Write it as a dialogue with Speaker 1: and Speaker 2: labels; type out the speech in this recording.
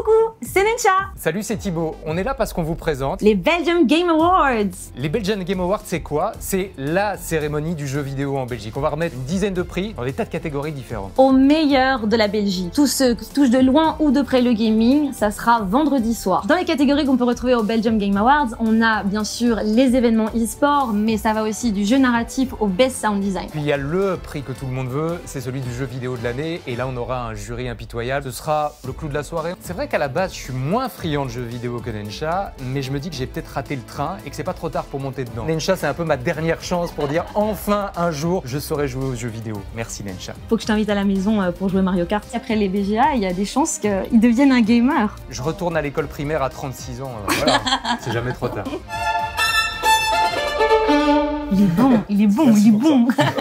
Speaker 1: Coucou, c'est Nencha
Speaker 2: Salut, c'est Thibaut. On est là parce qu'on vous présente
Speaker 1: Les Belgium Game Awards
Speaker 2: les Belgian Game Awards. C'est quoi? C'est la cérémonie du jeu vidéo en Belgique. On va remettre une dizaine de prix dans des tas de catégories différentes.
Speaker 1: Au meilleur de la Belgique. Tous ceux qui touchent de loin ou de près le gaming, ça sera vendredi soir. Dans les catégories qu'on peut retrouver au Belgium Game Awards, on a bien sûr les événements e-sport, mais ça va aussi du jeu narratif au best sound design.
Speaker 2: Puis il y a le prix que tout le monde veut, c'est celui du jeu vidéo de l'année. Et là, on aura un jury impitoyable. Ce sera le clou de la soirée. C'est vrai qu'à la base, je suis moins friand de jeux vidéo que Nensha, mais je me dis que j'ai peut-être raté le train et que c'est pas trop tard pour monter dedans. Nensha, c'est un peu ma dernière chance pour dire enfin un jour, je saurai jouer aux jeux vidéo. Merci Nensha.
Speaker 1: Faut que je t'invite à la maison euh, pour jouer Mario Kart. Après les BGA, il y a des chances qu'ils deviennent un gamer.
Speaker 2: Je retourne à l'école primaire à 36 ans. euh, voilà, c'est jamais trop tard.
Speaker 1: Il est bon, il est bon, il est bon